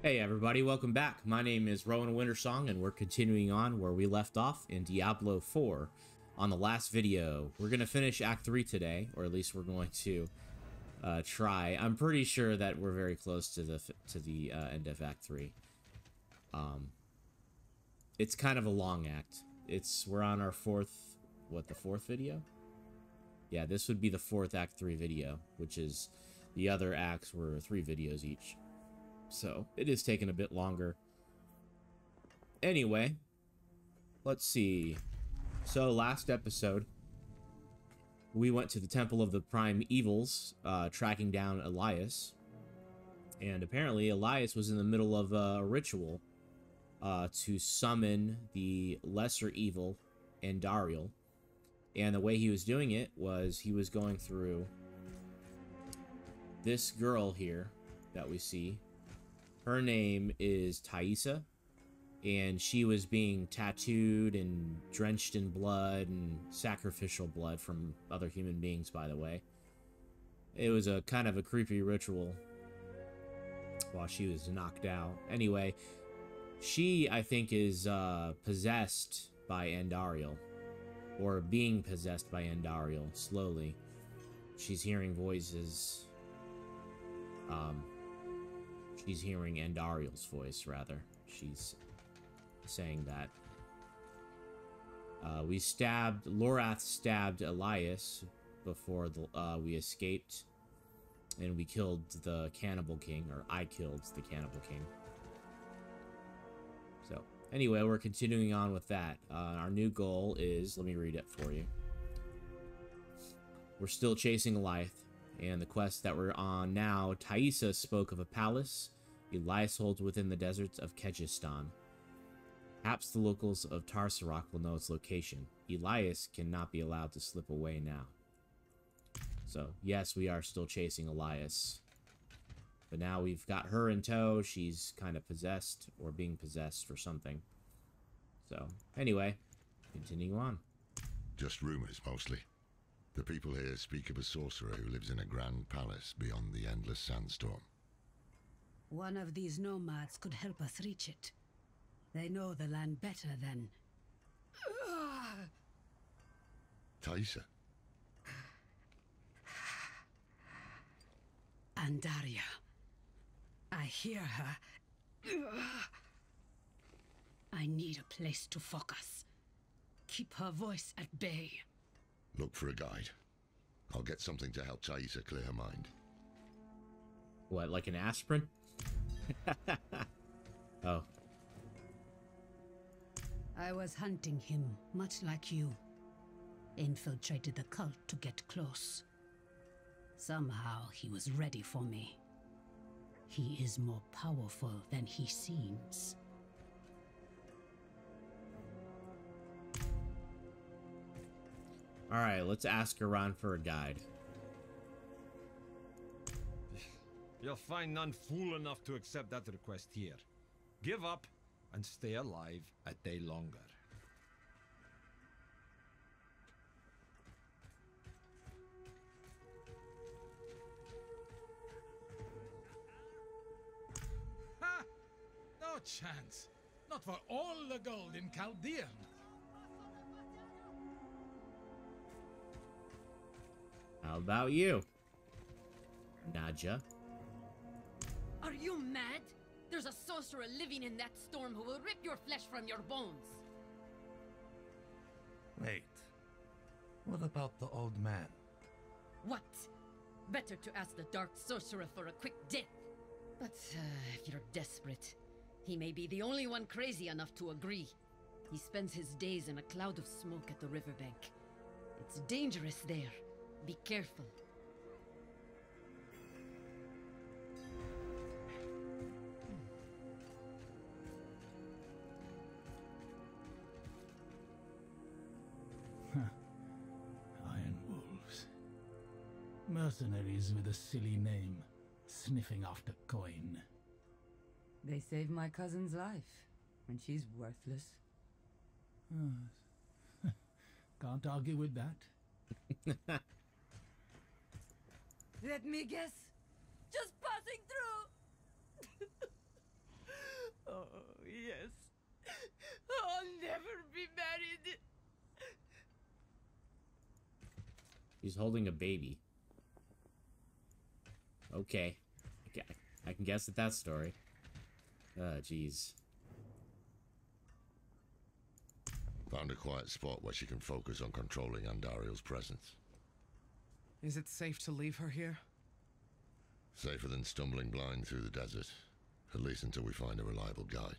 Hey everybody, welcome back. My name is Rowan Wintersong and we're continuing on where we left off in Diablo 4. On the last video, we're going to finish Act 3 today, or at least we're going to uh, try. I'm pretty sure that we're very close to the to the uh, end of Act 3. Um, it's kind of a long act. It's We're on our fourth, what, the fourth video? Yeah, this would be the fourth Act 3 video, which is the other acts were three videos each. So, it is taking a bit longer. Anyway, let's see. So, last episode, we went to the Temple of the Prime Evils, uh, tracking down Elias. And apparently, Elias was in the middle of a ritual uh, to summon the lesser evil, and Andariel. And the way he was doing it was he was going through this girl here that we see, her name is Taissa, and she was being tattooed and drenched in blood and sacrificial blood from other human beings, by the way. It was a kind of a creepy ritual while she was knocked out. Anyway, she, I think, is uh, possessed by Andariel, or being possessed by Andariel, slowly. She's hearing voices. Um, She's hearing Andariel's voice, rather. She's saying that. Uh, we stabbed, Lorath stabbed Elias before the, uh, we escaped. And we killed the Cannibal King, or I killed the Cannibal King. So, anyway, we're continuing on with that. Uh, our new goal is, let me read it for you. We're still chasing Elias, and the quest that we're on now, Taissa spoke of a palace Elias holds within the deserts of Kehjistan. Perhaps the locals of Tarsarak will know its location. Elias cannot be allowed to slip away now. So, yes, we are still chasing Elias. But now we've got her in tow. She's kind of possessed or being possessed for something. So, anyway, continue on. Just rumors, mostly. The people here speak of a sorcerer who lives in a grand palace beyond the endless sandstorm. One of these nomads could help us reach it. They know the land better than... Taissa? Andariel. I hear her. I need a place to focus. Keep her voice at bay. Look for a guide. I'll get something to help Taissa clear her mind. What, like an aspirin? oh. I was hunting him, much like you. Infiltrated the cult to get close. Somehow he was ready for me. He is more powerful than he seems. Alright, let's ask around for a guide. You'll find none fool enough to accept that request here. Give up and stay alive a day longer. Ha! No chance. Not for all the gold in Caldeum. How about you? Nadja? Are you mad? There's a sorcerer living in that storm who will rip your flesh from your bones. Wait. What about the old man? What? Better to ask the Dark Sorcerer for a quick death. But uh, if you're desperate, he may be the only one crazy enough to agree. He spends his days in a cloud of smoke at the riverbank. It's dangerous there. Be careful. mercenaries with a silly name, sniffing after coin. They saved my cousin's life, and she's worthless. Can't argue with that. Let me guess. Just passing through. oh, yes. I'll never be married. He's holding a baby. Okay. Okay, I can guess at that story. Uh, jeez. Found a quiet spot where she can focus on controlling Andariel's presence. Is it safe to leave her here? Safer than stumbling blind through the desert. At least until we find a reliable guide.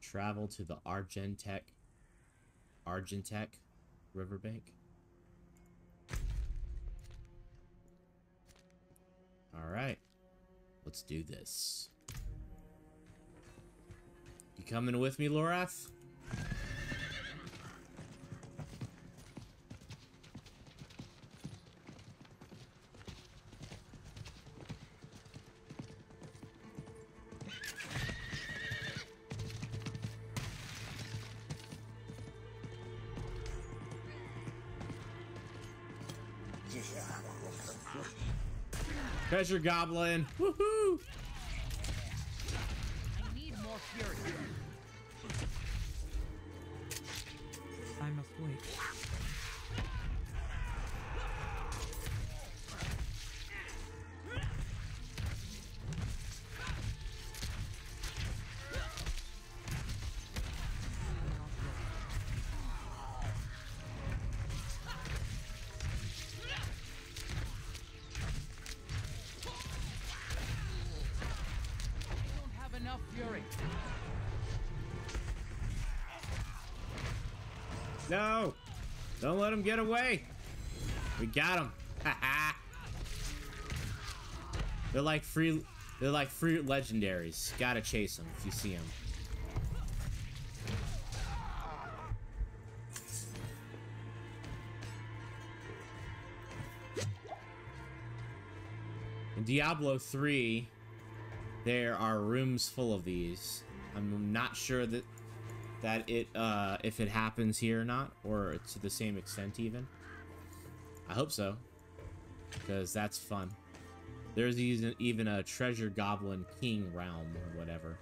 Travel to the Argentec Argentec riverbank. Alright. Let's do this. You coming with me, Lorath? Treasure Goblin! Woohoo! No! Don't let him get away! We got him! They're like free they're like free legendaries. Gotta chase them if you see them. In Diablo 3, there are rooms full of these. I'm not sure that that it uh if it happens here or not or to the same extent even i hope so because that's fun there's even a treasure goblin king realm or whatever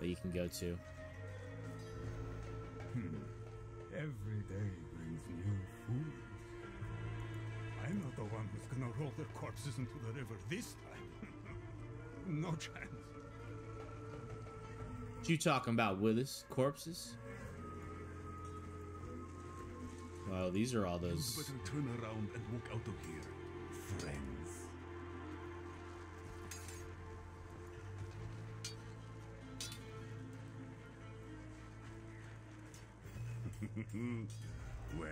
that you can go to Every day brings new fools. I'm not the one who's gonna roll their corpses into the river this time. no chance. What you talking about willis corpses well these are all those better turn around and walk out of here, friends. well,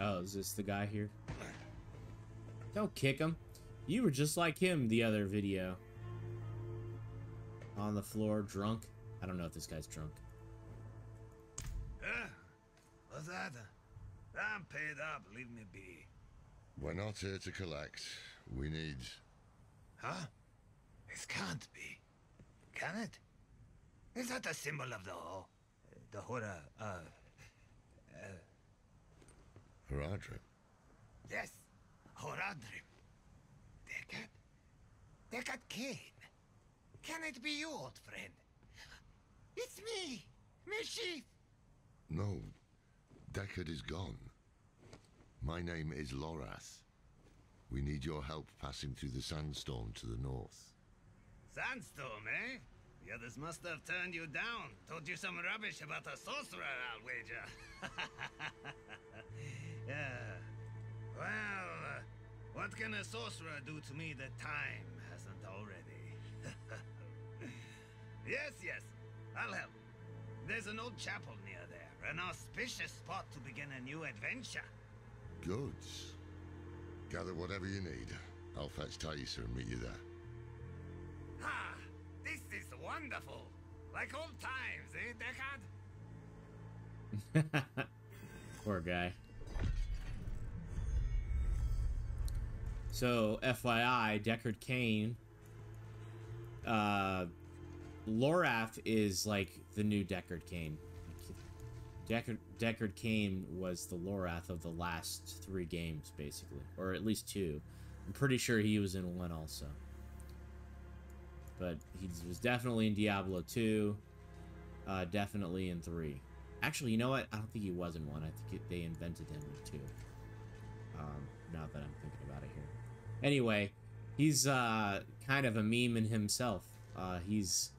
oh is this the guy here don't kick him you were just like him the other video on the floor drunk i don't know if this guy's drunk Huh? What's that? I'm paid up. Leave me be. We're not here to collect. We need. Huh? It can't be. Can it? Is that the symbol of the Ho? The Hora, uh... Haradrim. Yes. Horadrim. Deckard? Deckard Cain. Can it be you, old friend? It's me, Mashif. No, Deckard is gone. My name is Lorath. We need your help passing through the sandstorm to the north. Sandstorm, eh? The others must have turned you down. Told you some rubbish about a sorcerer, I'll wager. yeah, Well, uh, what can a sorcerer do to me that time hasn't already? yes, yes, I'll help. There's an old chapel near there, an auspicious spot to begin a new adventure. Goods. Gather whatever you need. I'll fetch Taissa and meet you there. Ah, this is wonderful. Like old times, eh, Deckard? Poor guy. So, FYI, Deckard Cain, uh, Lorath is like the new Deckard Cain. Deckard, Deckard Cain was the Lorath of the last three games, basically, or at least two. I'm pretty sure he was in one also. But he was definitely in Diablo 2, uh, definitely in 3. Actually, you know what? I don't think he was in 1. I think it, they invented him in 2. Um, now that I'm thinking about it here. Anyway, he's uh, kind of a meme in himself. Uh, he's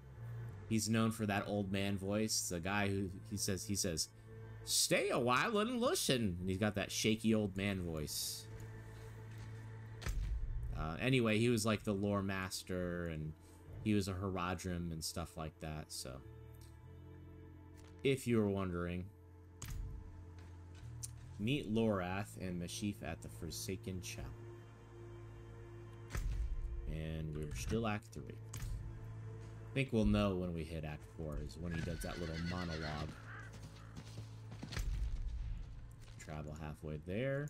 he's known for that old man voice. The guy who he says he says, "Stay a while and listen," and he's got that shaky old man voice. Uh, anyway, he was like the lore master, and he was a Horadrim and stuff like that. So, if you were wondering, meet Lorath and Mashif at the Forsaken Chapel. And we're still Act 3. I think we'll know when we hit Act 4 is when he does that little monologue. Travel halfway there.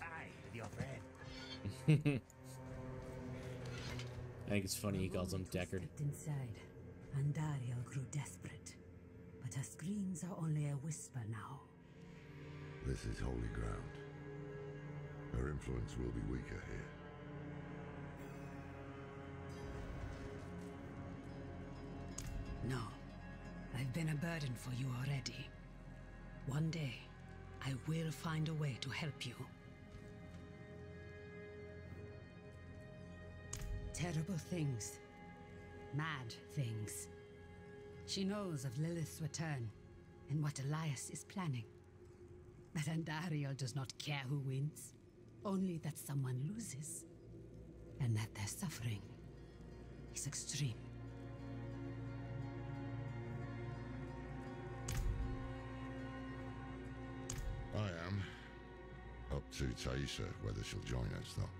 Deckard with your friend. I think it's funny he calls him Deckard. Inside, Andariel grew desperate. But her screams are only a whisper now. This is holy ground. Her influence will be weaker here. No, I've been a burden for you already. One day, I will find a way to help you. Terrible things. Mad things. She knows of Lilith's return and what Elias is planning. But Andariel does not care who wins, only that someone loses. And that their suffering is extreme. I am. Up to Taissa whether she'll join us, though.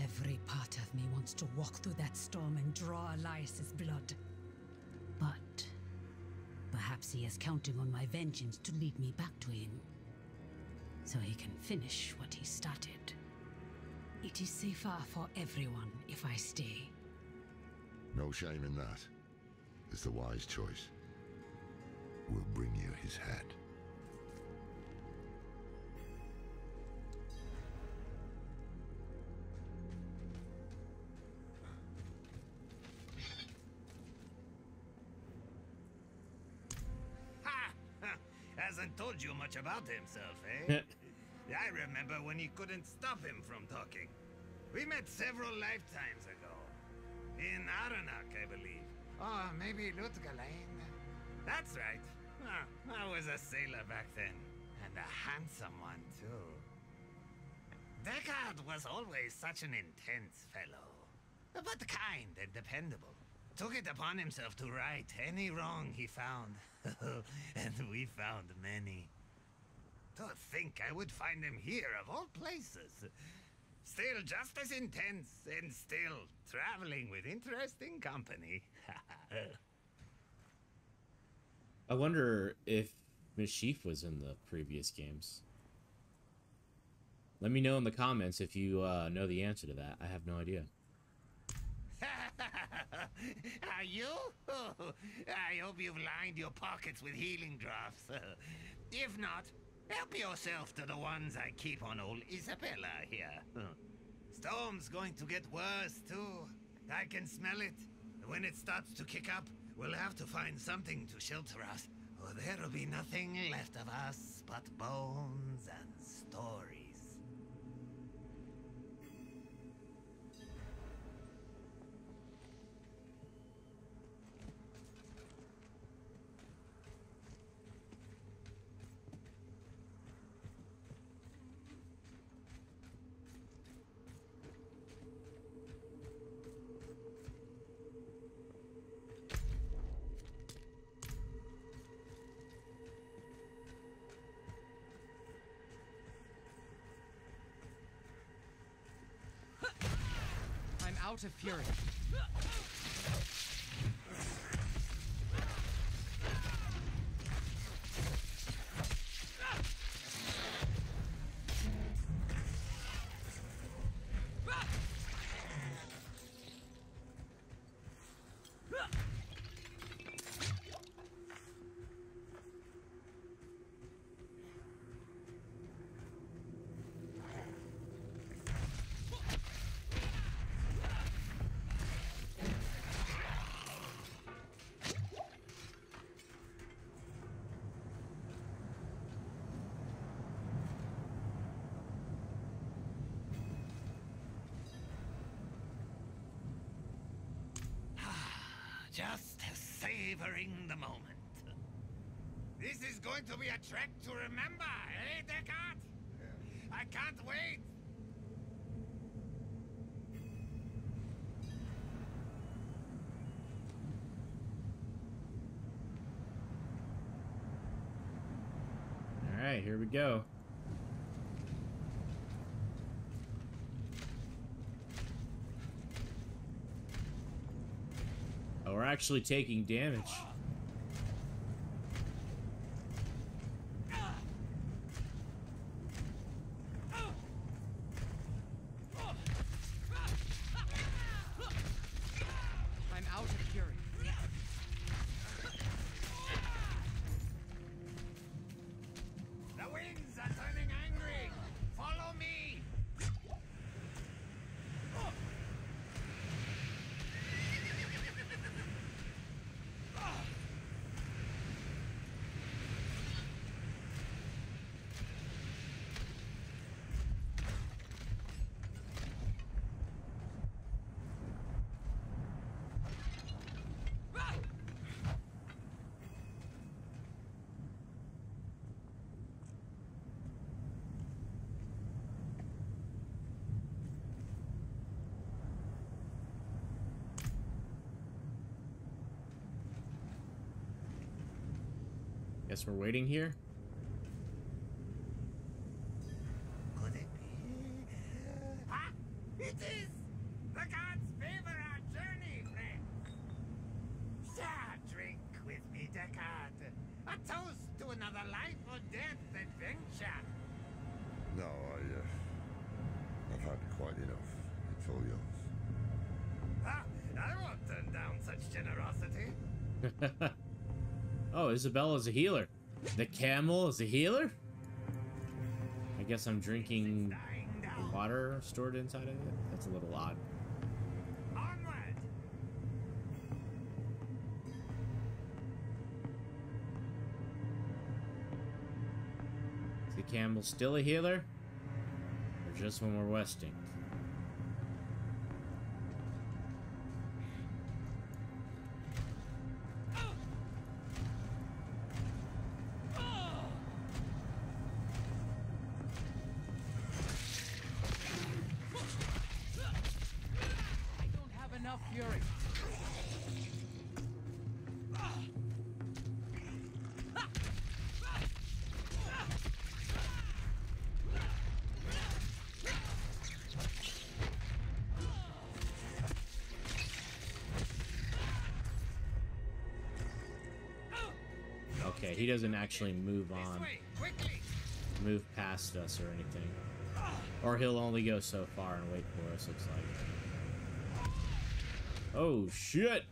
Every part of me wants to walk through that storm and draw Elias's blood. But perhaps he is counting on my vengeance to lead me back to him. So he can finish what he started. It is safer for everyone if I stay. No shame in that. It's the wise choice. We'll bring you his head. About himself, eh? I remember when you couldn't stop him from talking. We met several lifetimes ago. In Aranak, I believe. Oh, maybe Lut Gholein. That's right. Ah, I was a sailor back then. And a handsome one, too. Deckard was always such an intense fellow. but kind and dependable. Took it upon himself to right any wrong he found. and we found many. To think I would find them here of all places. Still just as intense and still traveling with interesting company. I wonder if Mashif was in the previous games. Let me know in the comments if you uh, know the answer to that. I have no idea. Are you? I hope you've lined your pockets with healing draughts. if not, help yourself to the ones I keep on old Isabella here. Storm's going to get worse, too. I can smell it. When it starts to kick up, we'll have to find something to shelter us, or there'll be nothing left of us but bones and stories. Out of fury. Just savoring the moment. This is going to be a trek to remember, eh, Deckard? I can't wait. All right, here we go. Actually taking damage. I'm out of fury. The winds are turning angry. Follow me. Guess we're waiting here. Could it be? Ah, it is! The gods favor our journey, friends! Share a drink with me, Deckard. A toast to another life or death adventure. No, I, uh, I've had quite enough. It's all yours. Ah, I won't turn down such generosity. oh, Isabella's a healer. The camel is a healer? I guess I'm drinking water stored inside of it. That's a little odd. Is the camel still a healer? Or just when we're westing? Fury. Okay, he doesn't actually move on, move past us or anything. Or he'll only go so far and wait for us, looks like. Oh, shit!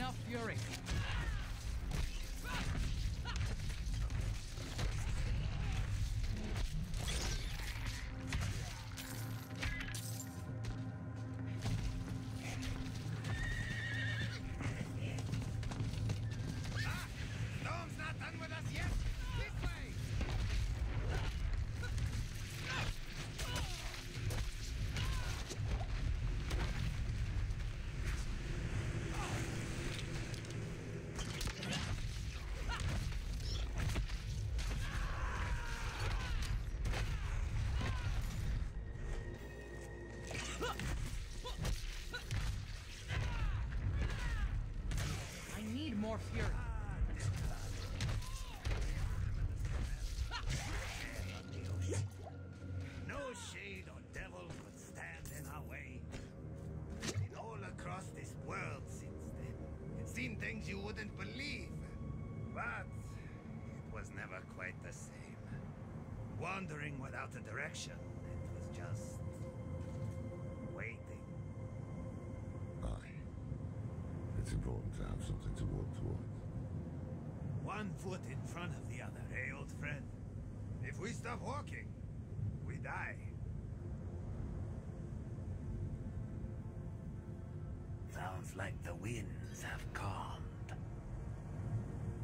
Enough fury. Fury. No shade or devil could stand in our way. And all across this world since then, it's seen things you wouldn't believe. But it was never quite the same. Wandering without a direction, important to have something to work towards. One foot in front of the other, eh, old friend? If we stop walking, we die. Sounds like the winds have calmed.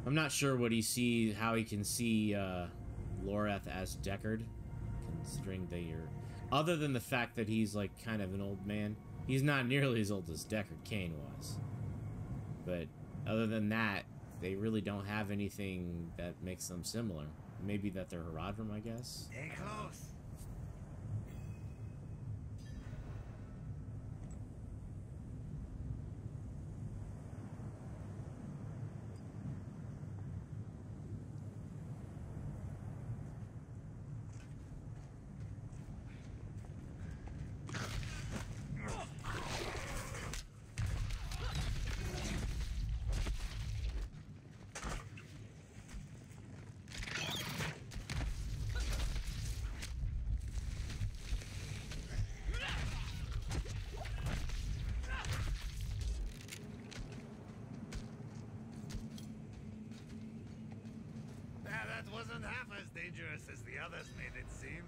I'm not sure what he sees, how he can see uh, Lorath as Deckard, considering they are. Other than the fact that he's like kind of an old man, he's not nearly as old as Deckard Cain was. But other than that, they really don't have anything that makes them similar. Maybe that they're Horadrim, I guess. Stay close. Glamorous as the others made it seem.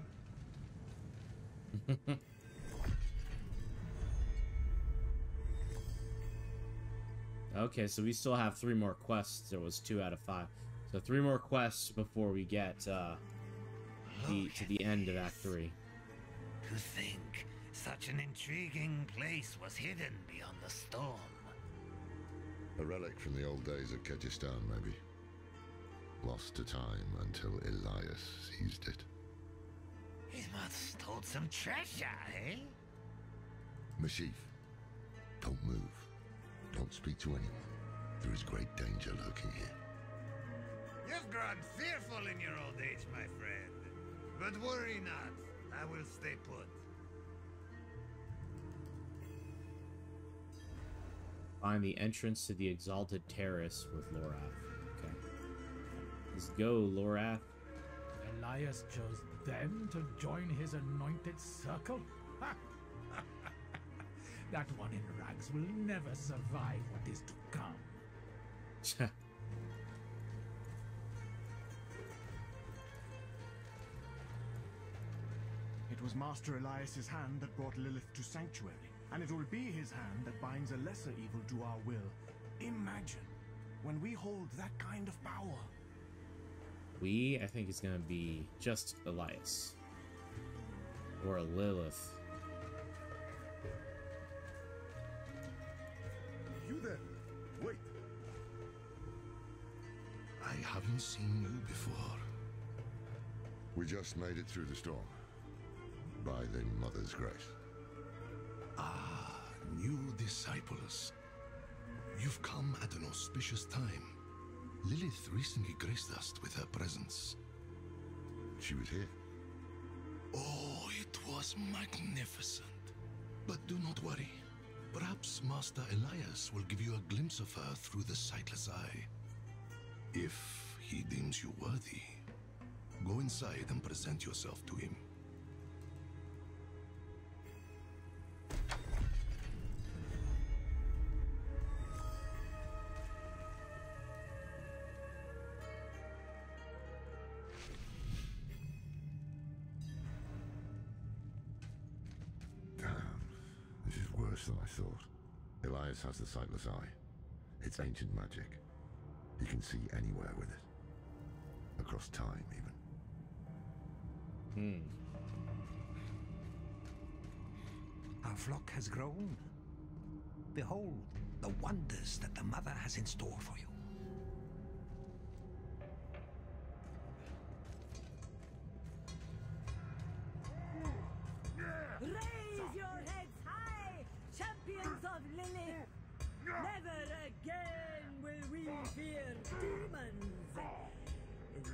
okay, so we still have three more quests. There was two out of five. So three more quests before we get uh, the, to the end of Act 3. To think such an intriguing place was hidden beyond the storm. A relic from the old days of Kehjistan, maybe. Lost to time until Elias seized it. He must have stole some treasure, eh? Mashif, don't move. Don't speak to anyone. There is great danger lurking here. You've grown fearful in your old age, my friend. But worry not. I will stay put. Find the entrance to the Exalted Terrace with Lorath. Okay. Let's go, Lorath. Elias chose them to join his anointed circle? that one in rags will never survive what is to come. It was Master Elias's hand that brought Lilith to Sanctuary, and it will be his hand that binds a lesser evil to our will. Imagine when we hold that kind of power. We, I think it's gonna be just Elias. Or Lilith. You there? Wait. I haven't seen you before. We just made it through the storm. By the Mother's grace. Ah, new disciples. You've come at an auspicious time. Lilith recently graced us with her presence. She was here. Oh, it was magnificent. But do not worry. Perhaps Master Elias will give you a glimpse of her through the sightless eye. If he deems you worthy, go inside and present yourself to him. Sightless eye. It's ancient magic. You can see anywhere with it. Across time, even. Hmm. Our flock has grown. Behold the wonders that the Mother has in store for you.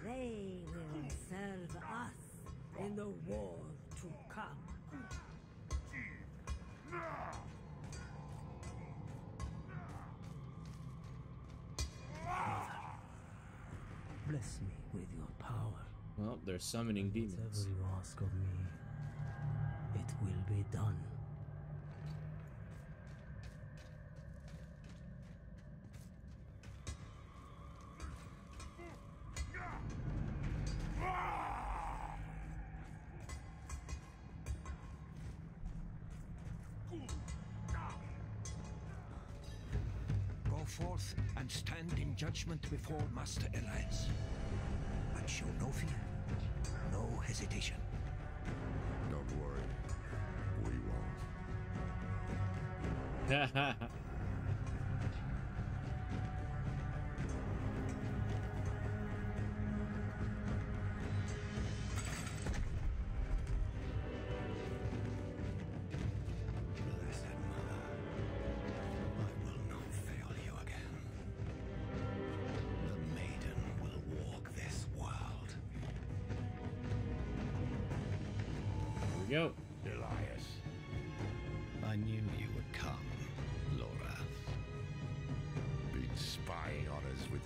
They will serve us in the war to come. Bless me with your power. Well, they're summoning demons. Whatever you ask of me, it will be done. Before Master Elias. But show no fear, no hesitation. Don't worry. We won't.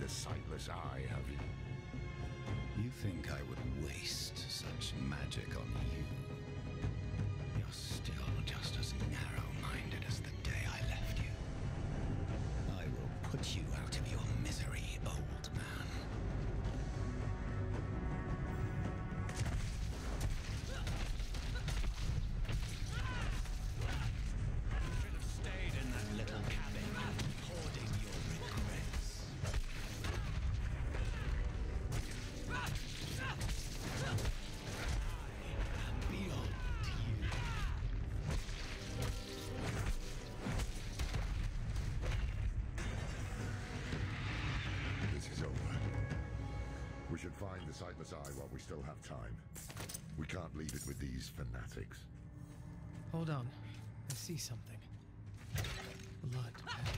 the sightless eye, have you? You think I would waste such magic on you? You're still just as narrow-minded the Sightless Eye while we still have time. We can't leave it with these fanatics. Hold on. I see something. Blood pads.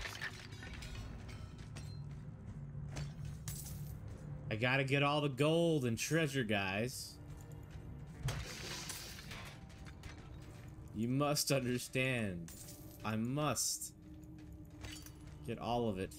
I gotta get all the gold and treasure, guys. You must understand. I must get all of it.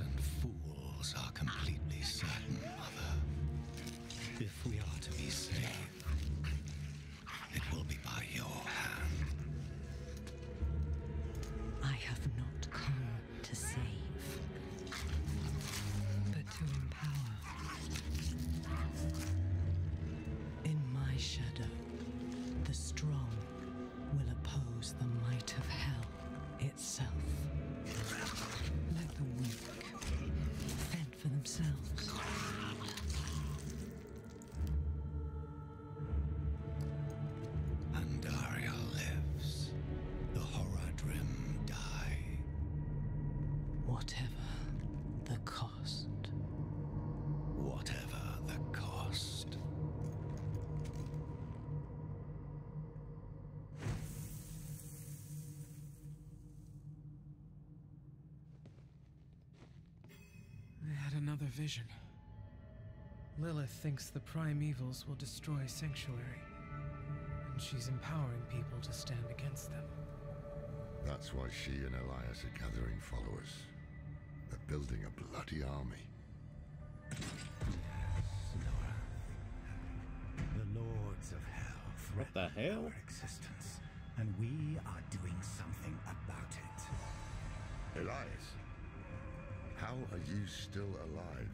And fend another vision. Lilith thinks the prime evils will destroy Sanctuary, and she's empowering people to stand against them. That's why she and Elias are gathering followers. They're building a bloody army. The Lords of Hell What the threaten hell? our existence, and we are doing something about it. Elias, how are you still alive?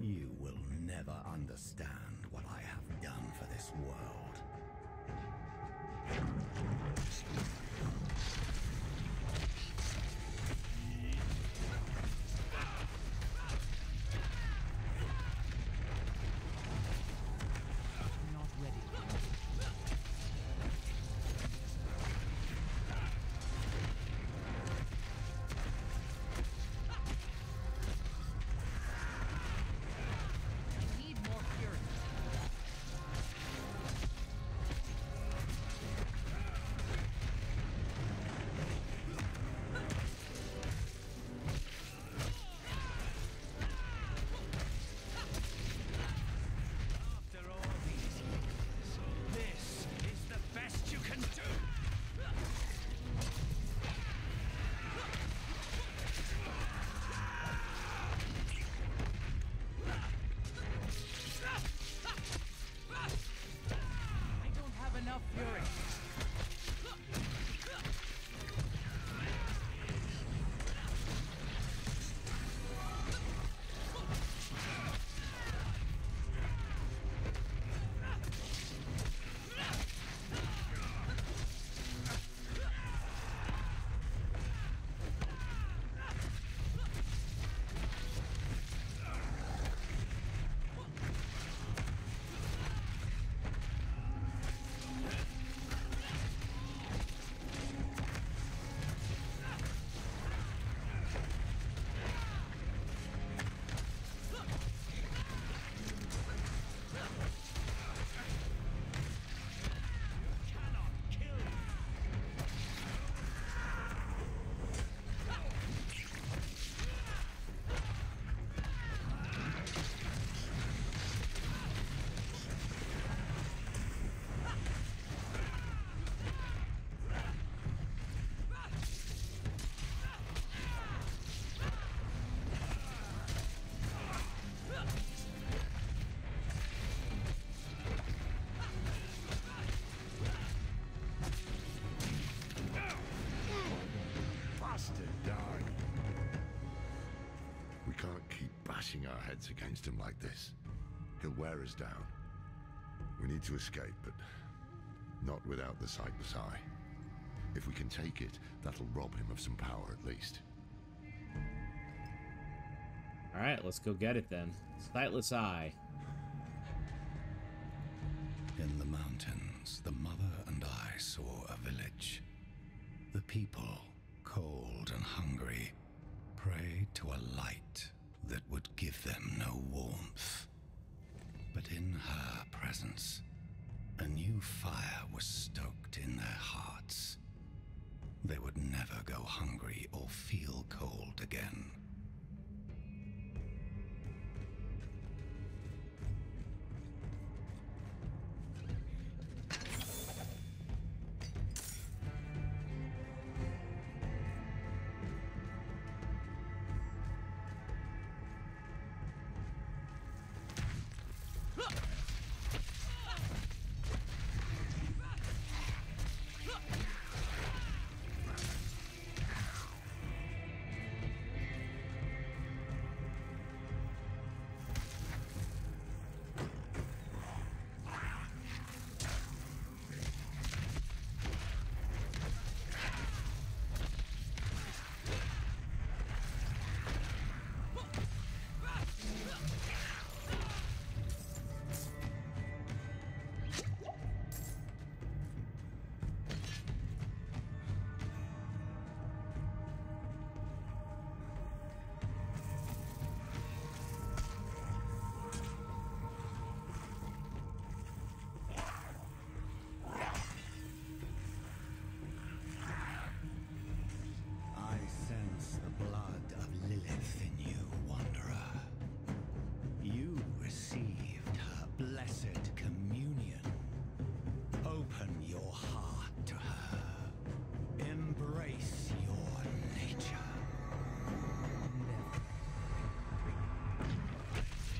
You will never understand what I have done for this world. Our heads against him like this. He'll wear us down. We need to escape, but not without the Sightless Eye. If we can take it, that'll rob him of some power at least. Alright, let's go get it then. Sightless Eye.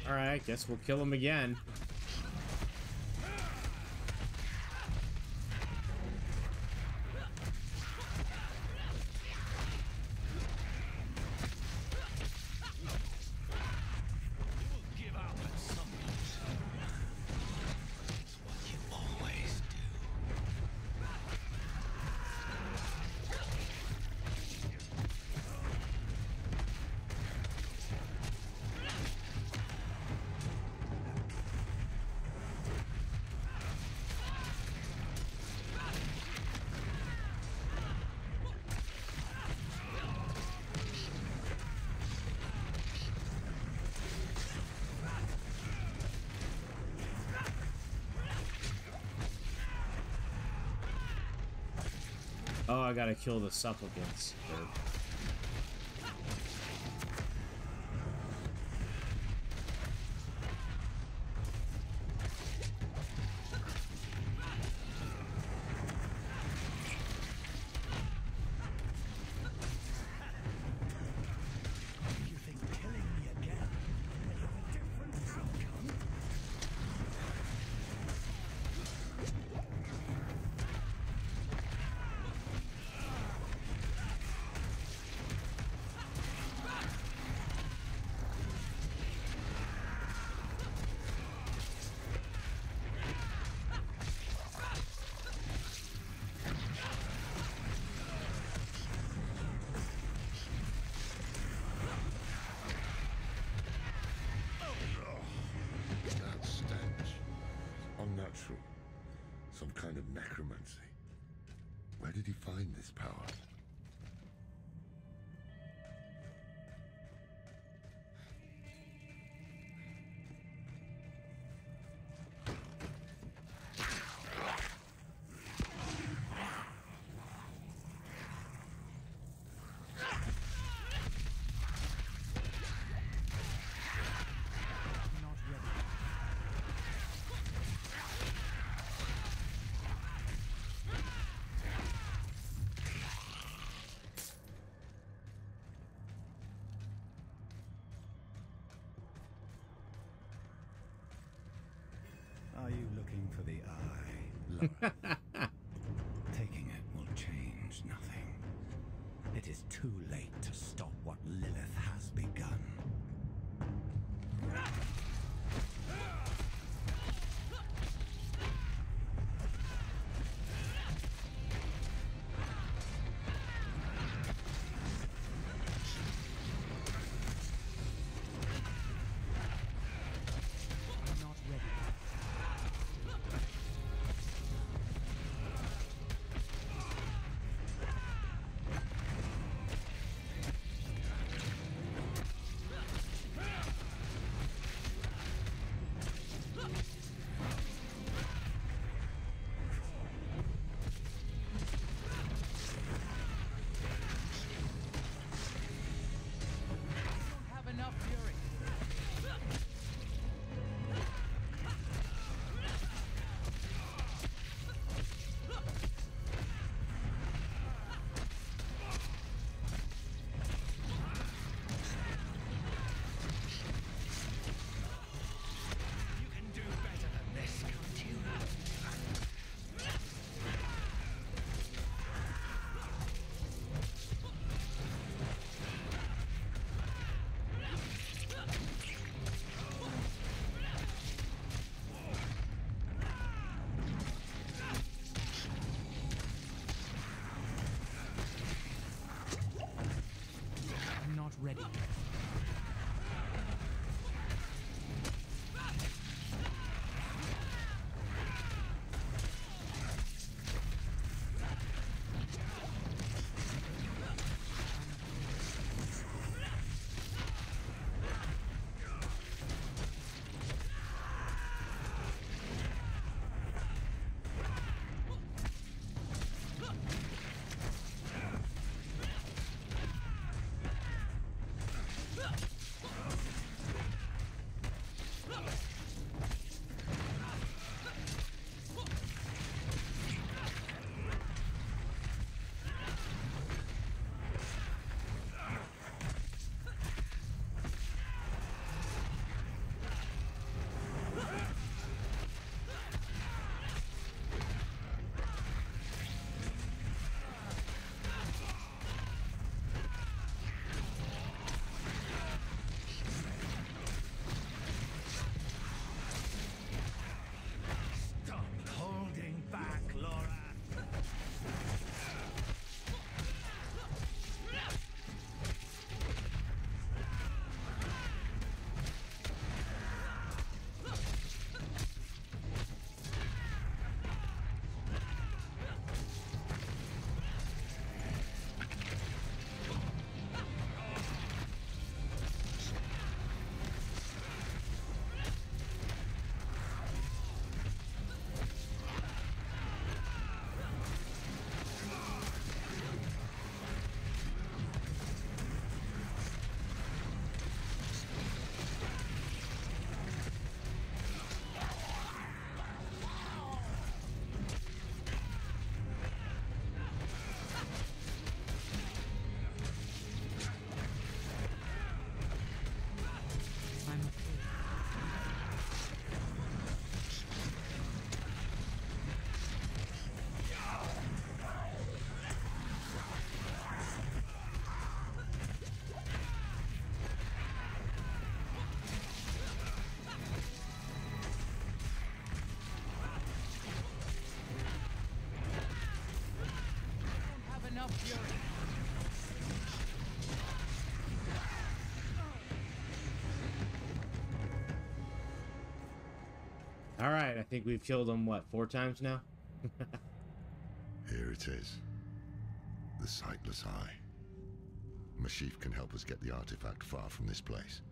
Alright, guess we'll kill him again. I gotta kill the supplicants. Or- Some kind of necromancy. Where did he find this power? For the eye? Look. Ready. Fury. All right, I think we've killed him what four times now. Here it is. The Sightless Eye. Mashif can help us get the artifact far from this place.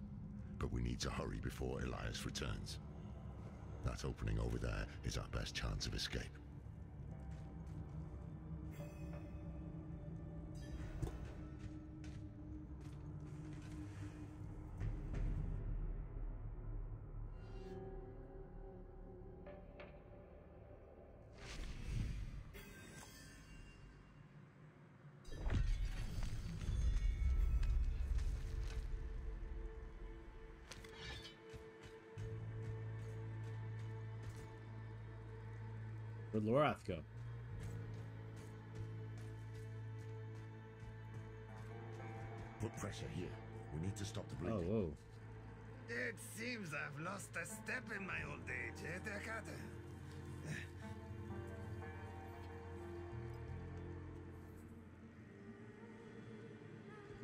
But we need to hurry before Elias returns. That opening over there is our best chance of escape.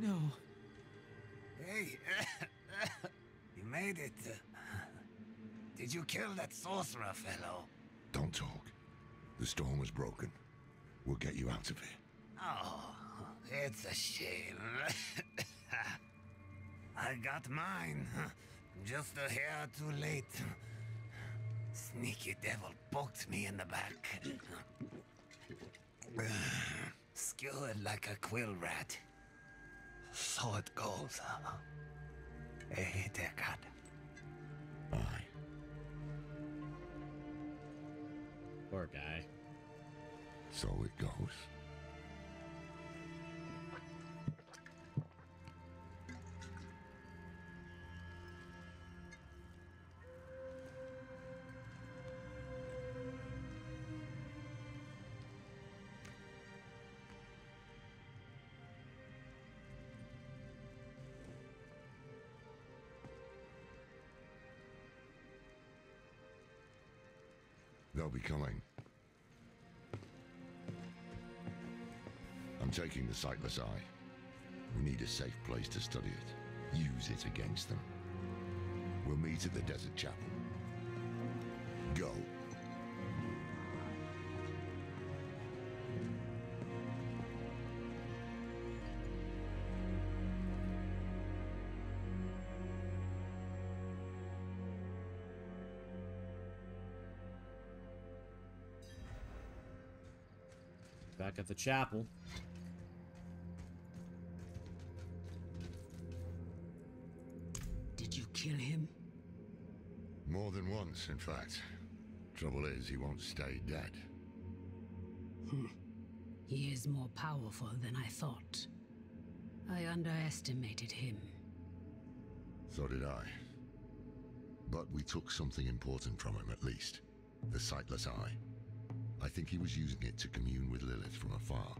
No. Hey, you made it. Did you kill that sorcerer fellow? Don't talk. The storm was broken. We'll get you out of here. Oh, it's a shame. I got mine. Just a hair too late. Sneaky devil poked me in the back. Skewered like a quill rat. So it goes. Hey, Deckard. Aye. Poor guy. So it goes. The sightless eye. We need a safe place to study it. Use it against them. We'll meet at the Desert Chapel. Go. Back at the chapel. Once, in fact. Trouble is, he won't stay dead. Hmm. He is more powerful than I thought. I underestimated him. So did I. But we took something important from him, at least. The Sightless Eye. I think he was using it to commune with Lilith from afar.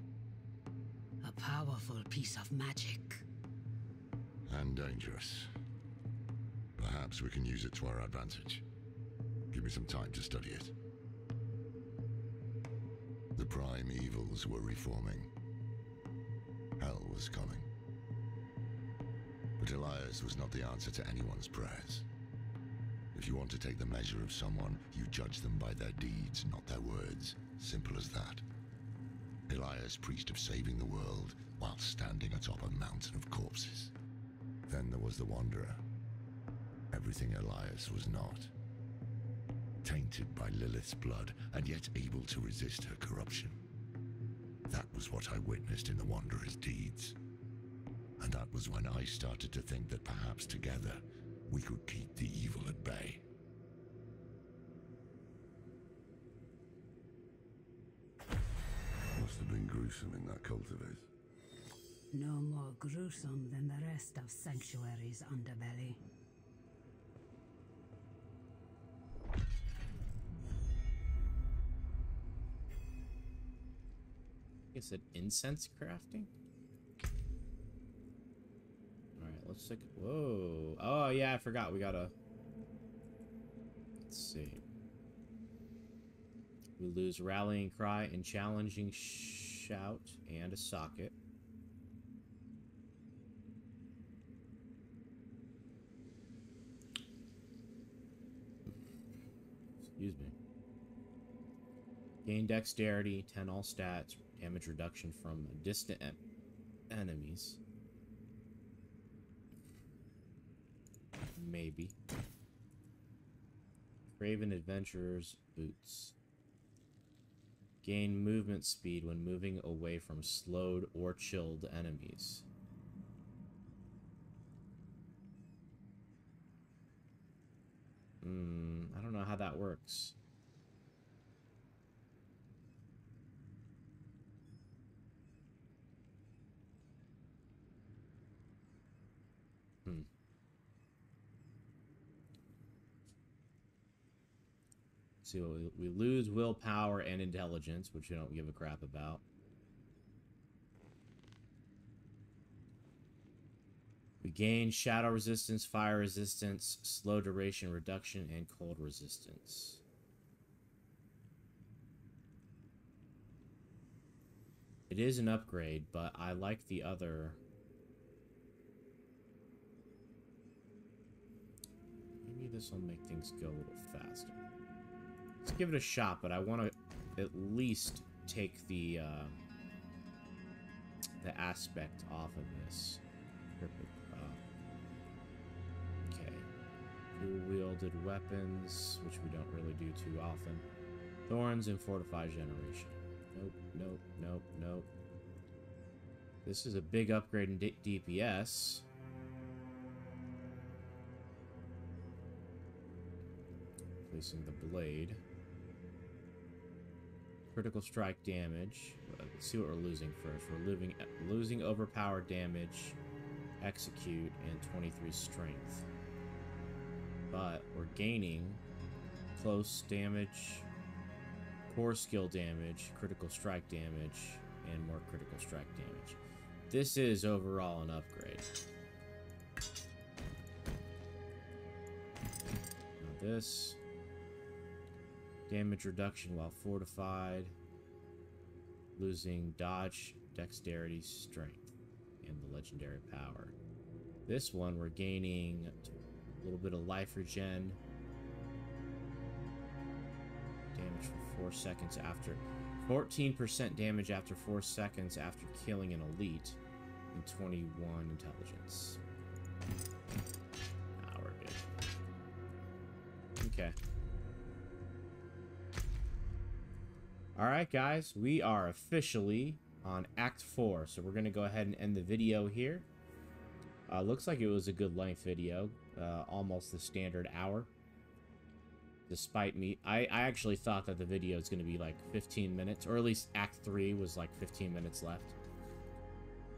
A powerful piece of magic. And dangerous. Perhaps we can use it to our advantage. Give me some time to study it. The prime evils were reforming. Hell was coming. But Elias was not the answer to anyone's prayers. If you want to take the measure of someone, you judge them by their deeds, not their words. Simple as that. Elias preached of saving the world while standing atop a mountain of corpses. Then there was the Wanderer. Everything Elias was not. Tainted by Lilith's blood, and yet able to resist her corruption. That was what I witnessed in the Wanderer's deeds. And that was when I started to think that perhaps together we could keep the evil at bay. Must have been gruesome in that cult of his. No more gruesome than the rest of Sanctuary's underbelly. I said incense crafting? Alright, let's take whoa. Oh yeah, I forgot we gotta let's see. We lose rallying cry and challenging shout and a socket. Excuse me. Gain dexterity, 10 all stats, damage reduction from distant en enemies. Maybe. Raven Adventurer's Boots. Gain movement speed when moving away from slowed or chilled enemies. Hmm, I don't know how that works. Hmm. So we, lose willpower and intelligence, which we don't give a crap about. We gain shadow resistance, fire resistance, slow duration reduction, and cold resistance. It is an upgrade, but I like the other... Maybe this will make things go a little faster. Let's give it a shot, but I want to at least take the, uh, the aspect off of this. Perfect. Okay. Dual-wielded weapons, which we don't really do too often. Thorns and Fortify Generation. Nope, nope, nope, nope. This is a big upgrade in D DPS. Placing the blade. Critical strike damage. Let's see what we're losing first. We're losing, losing overpowered damage, execute, and 23 strength. But we're gaining close damage, core skill damage, critical strike damage, and more critical strike damage. This is overall an upgrade. Now this damage reduction while fortified, losing dodge, dexterity, strength, and the legendary power. This one, we're gaining a little bit of life regen. Damage for 4 seconds after. 14% damage after 4 seconds after killing an elite. And 21 intelligence. Ah, we're good. Okay. Alright, guys. We are officially on Act 4. So we're going to go ahead and end the video here. Uh, looks like it was a good length video. Uh, almost the standard hour. Despite me... I, I actually thought that the video was going to be like 15 minutes. Or at least Act 3 was like 15 minutes left.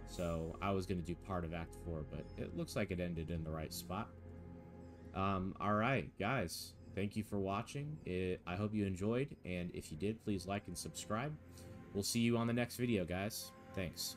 So I was going to do part of Act 4. But it looks like it ended in the right spot. Um, Alright, guys. Thank you for watching. I hope you enjoyed. And if you did, please like and subscribe. We'll see you on the next video, guys. Thanks.